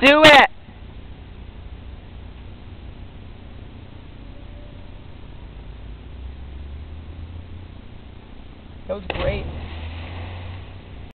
do it! That was great.